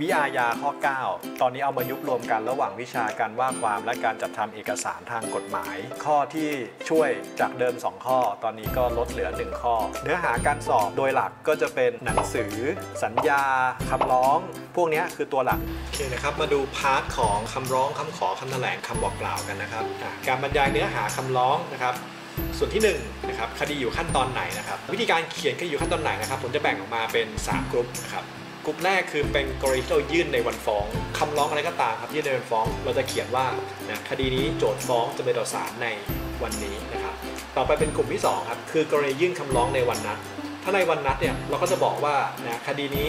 วิอาญาข้อ 9 ตอนนี้เอามายุบรวมกันระหว่างวิชาการว่าความและการจัดทำเอกสารทางกฎหมาย ข้อที่ช่วยจากเดิม 2 ข้อ ตอนนี้ก็ลดเหลือ 1 ข้อ เนื้อหาการสอบโดยหลักก็จะเป็นหนังสือ สัญญาคำร้อง พวกนี้คือตัวหลักโอเคนะครับมาดูพาร์ทของคำร้องคำขอคำแถลงคำบอกกล่าวกันนะครับการบรรยายเนื้อหาคำร้องนะครับส่วนที่1นงนะครับคดีอยู่ขั้นตอนไหนนะครับวิธีการเขียนคดีอยู่ขั้นตอนไหนนะครับผมจะแบ่งออกมาเป็น 3 กลุ่มนะครับ กลุ่มแรกคือเป็นกรณีที่เรายื่นในวันฟ้องคำร้องอะไรก็ตามครับยื่นในวันฟ้อง เราจะเขียนว่านะคดีนี้โจทย์ฟ้องจะไปต่อศาลในวันนี้นะครับ ต่อไปเป็นกลุ่มที่2ครับคือกรณียื่นคำร้องในวันนัดถ้าในวันนัดเนี่ยเราก็จะบอกว่านะคดีนี้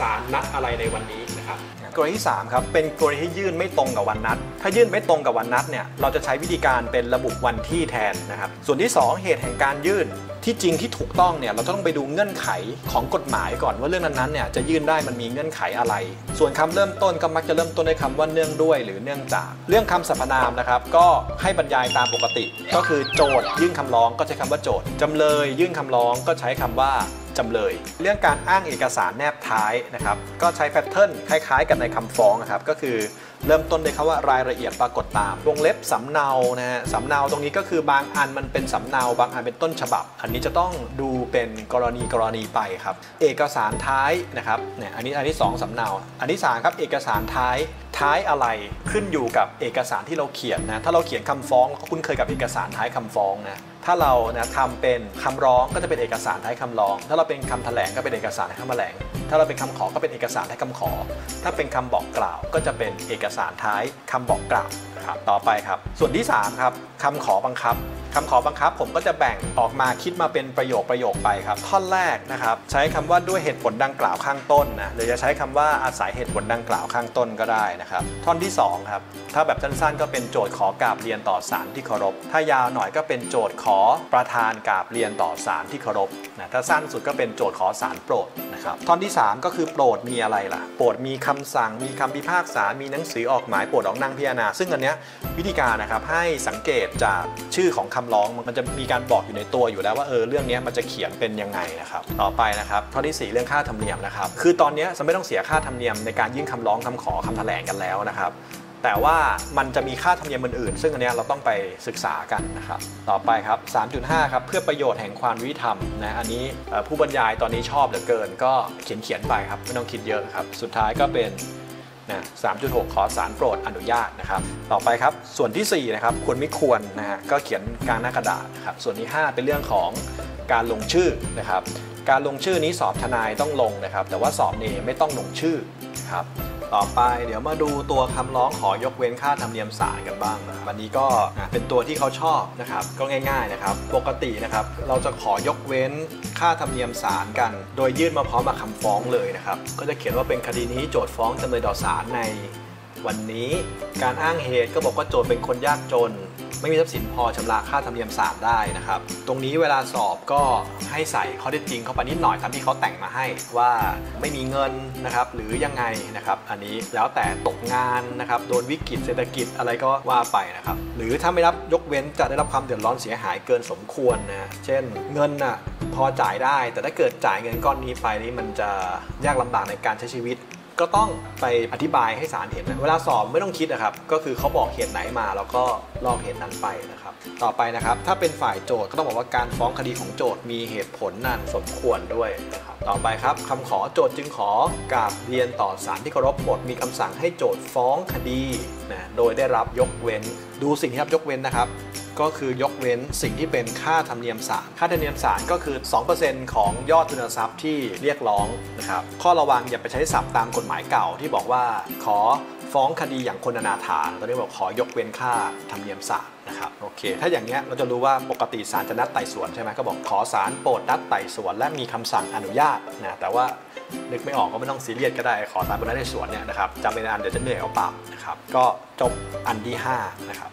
ศาลนัดอะไรในวันนี้นะครับกรณีที่3ครับเป็นกรณีที่ยื่นไม่ตรงกับวันนัด ถ้ายื่นไม่ตรงกับวันนัดเนี่ยเราจะใช้วิธีการเป็นระบุวันที่แทนนะครับส่วนที่ 2 เหตุแห่งการยื่นที่จริงที่ถูกต้องเนี่ยเราต้องไปดูเงื่อนไขของกฎหมายก่อนว่าเรื่องนั้นๆเนี่ยจะยื่นได้มันมีเงื่อนไขอะไร ส่วนคำเริ่มต้นก็มักจะเริ่มต้นด้วยคำว่าเนื่องด้วย หรือเนื่องจาก เรื่องคำสรรพนามนะครับก็ให้บรรยายตามปกติ ก็คือโจทย์ยื่นคำร้องก็ใช้คำว่าโจทย์จำเลยยื่นคำร้องก็ใช้คำว่า จำเลย เรื่องการอ้างเอกสารแนบท้ายนะครับก็ใช้แพทเทิร์นคล้าย ๆ กับในคำฟ้องนะครับก็คือเริ่มต้นด้วยคำว่ารายละเอียดปรากฏตามวงเล็บสำเนานะฮะสำเนาตรงนี้ก็คือบางอันมันเป็นสำเนา บางอันเป็นต้นฉบับ อันนี้จะต้องดูเป็นกรณีกรณีไปครับ เอกสารท้ายนะครับเนี่ยอันนี้อันที่สองสำเนา อันที่สามครับเอกสารท้าย ท้ายอะไรขึ้นอยู่กับเอกสารที่เราเขียนนะถ้าเราเขียนคำฟ้องเราก็คุ้นเคยกับเอกสารท้ายคำฟ้องนะถ้าเรานะทำเป็นคำร้องก็จะเป็นเอกสารท้ายคำร้อง ถ้าเราเป็นคำแถลงก็เป็นเอกสารท้ายคำแถลง ถ้าเราเป็นคำขอก็เป็นเอกสารท้ายคำขอ ถ้าเป็นคำบอกกล่าวก็จะเป็นเอกสารท้ายคำบอกกล่าวครับต่อไปครับ ส่วนที่3ครับคำขอบังคับ คำขอบังคับผมก็จะแบ่งออกมาคิดมาเป็นประโยคประโยคไปครับ ท่อนแรกนะครับใช้คำว่าด้วยเหตุผลดังกล่าวข้างต้นนะหรือจะใช้คำว่าอาศัยเหตุผลดังกล่าวข้างต้นก็ได้นะครับ ท่อนที่2ครับถ้าแบบสั้นๆ ก็เป็นโจทย์ขอกราบเรียนต่อศาลที่เคารพ ถ้ายาวหน่อยก็เป็นโจทย์ขอประธานกราบเรียนต่อศาลที่เคารพนะถ้าสั้นสุดก็เป็นโจทย์ขอศาลโปรดนะครับท่อนที่ 3 ก็คือโปรดมีอะไรล่ะ โปรดมีคำสั่ง มีคำพิพากษา มีหนังสือออกหมายโปรดออกนั่งพิจารณาซึ่งอันเนี้ยวิธีการนะครับให้สังเกตจากชื่อของคำร้องมันจะมีการบอกอยู่ในตัวอยู่แล้วว่าเออเรื่องนี้มันจะเขียนเป็นยังไงนะครับต่อไปนะครับข้อที่ 4 เรื่องค่าธรรมเนียมนะครับคือตอนนี้จะไม่ต้องเสียค่าธรรมเนียมในการยื่นคำร้องคำขอคำแถลงกันแล้วนะครับแต่ว่ามันจะมีค่าธรรมเนียมอื่นๆ ซึ่งอันนี้เราต้องไปศึกษากันนะครับ ต่อไปครับ 3.5 ครับ เพื่อประโยชน์แห่งความยุติธรรมนะ อันนี้ผู้บรรยายตอนนี้ชอบเหลือเกิน ก็เขียนเขียนไปครับ ไม่ต้องคิดเยอะครับ สุดท้ายก็เป็น นะ3.6 ขอสารโปรดอนุญาตนะครับ ต่อไปครับ ส่วนที่ 4 นะครับ ควรไม่ควรนะฮะก็เขียนกลางหน้ากระดาษครับ ส่วนที่ 5 เป็นเรื่องของการลงชื่อนะครับ การลงชื่อนี้สอบทนายต้องลงนะครับ แต่ว่าสอบเนไม่ต้องลงชื่อครับ ต่อไปเดี๋ยวมาดูตัวคำร้องขอยกเว้นค่าธรรมเนียมศาลกันบ้างนะวันนี้ก็เป็นตัวที่เขาชอบนะครับก็ง่ายๆนะครับปกตินะครับเราจะขอยกเว้นค่าธรรมเนียมศาลกัน โดยยื่นมาพร้อมกับคำฟ้องเลยนะครับก็จะเขียนว่าเป็นคดีนี้โจทก์ฟ้องจำเลยต่อศาลในวันนี้การอ้างเหตุก็บอกว่าโจทก์เป็นคนยากจน ไม่มีทรัพย์สินพอชำระค่าธรรมเนียมศาลได้นะครับ ตรงนี้เวลาสอบก็ให้ใส่ข้อเท็จจริงเข้าไปนิดหน่อยตามที่เขาแต่งมาให้ว่าไม่มีเงินนะครับหรือยังไงนะครับอันนี้แล้วแต่ตกงานนะครับโดนวิกฤตเศรษฐกิจอะไรก็ว่าไปนะครับหรือถ้าไม่รับยกเว้นจะได้รับความเดือดร้อนเสียหายเกินสมควรนะเช่นเงินน่ะพอจ่ายได้ แต่ถ้าเกิดจ่ายเงินก้อนนี้ไปนี่มันจะยากลำบากในการใช้ชีวิต ก็ต้องไปอธิบายให้ศาลเห็นนะเวลาสอบไม่ต้องคิดนะครับ ก็คือเขาบอกเหตุไหนมาแล้วก็ลอกเหตุนั้นไปนะครับ ต่อไปนะครับถ้าเป็นฝ่ายโจทย์ก็ต้องบอกว่าการฟ้องคดีของโจทย์มีเหตุผลนั่นสมควรด้วยนะครับต่อไปครับคำขอโจทย์จึงขอกราบเรียนต่อศาลที่เคารพหมดมีคำสั่งให้โจทย์ฟ้องคดีนะโดยได้รับยกเว้น ดูสิ่งที่รับยกเว้นนะครับ ก็คือยกเว้นสิ่งที่เป็นค่าธรรมเนียมศาลค่าธรรมเนียมศาลก็คือ 2%ของยอดทุนทรัพย์ที่เรียกร้องนะครับข้อระวังอย่าไปใช้ศัพท์ตามกฎหมายเก่าที่บอกว่าขอฟ้องคดีอย่างคนอนาถาตอนนี้บอกขอยกเว้นค่าธรรมเนียมศาลนะครับโอเค ถ้าอย่างเงี้ยเราจะรู้ว่าปกติศาลจะนัดไต่สวนใช่ไหมก็บอกขอศาลโปรดนัดไต่สวน และมีคำสั่งอนุญาตนะแต่ว่านึกไม่ออกก็ไม่ต้องซีเรียสก็ได้ขอศาลโปรดนัดไต่สวนเนี่ยนะครับจำเป็นอันเดี๋ยวจะเหนื่อยเอาปล่านะครับก็จบอันที่ห้านะครับ